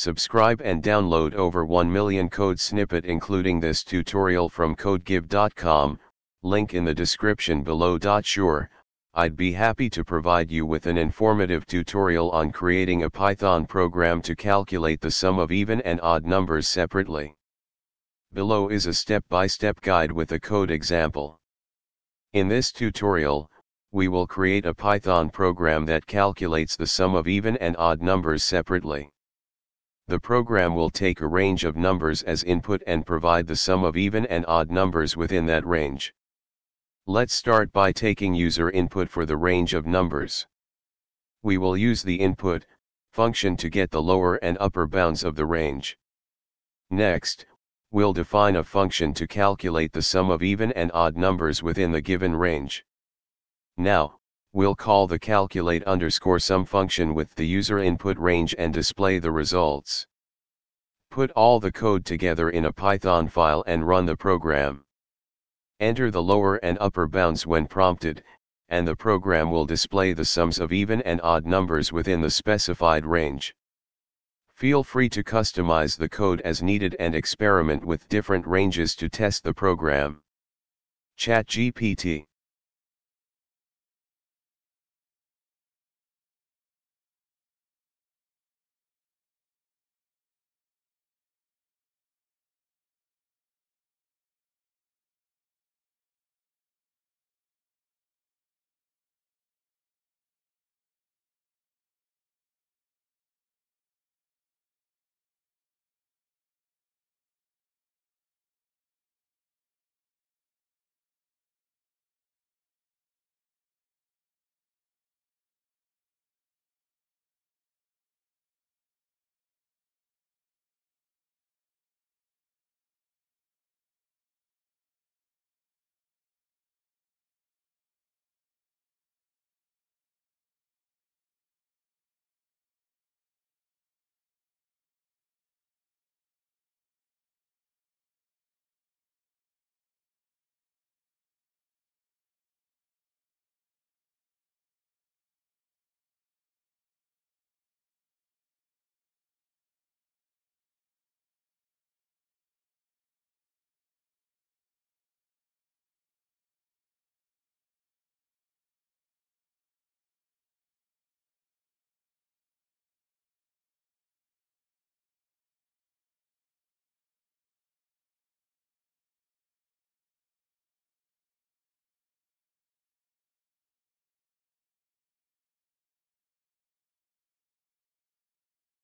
Subscribe and download over 1 million code snippet including this tutorial from codegive.com, link in the description below. Sure, I'd be happy to provide you with an informative tutorial on creating a Python program to calculate the sum of even and odd numbers separately. Below is a step-by-step -step guide with a code example. In this tutorial, we will create a Python program that calculates the sum of even and odd numbers separately. The program will take a range of numbers as input and provide the sum of even and odd numbers within that range. Let's start by taking user input for the range of numbers. We will use the input function to get the lower and upper bounds of the range. Next, we'll define a function to calculate the sum of even and odd numbers within the given range. Now, we'll call the calculate underscore sum function with the user input range and display the results. Put all the code together in a Python file and run the program. Enter the lower and upper bounds when prompted, and the program will display the sums of even and odd numbers within the specified range. Feel free to customize the code as needed and experiment with different ranges to test the program. ChatGPT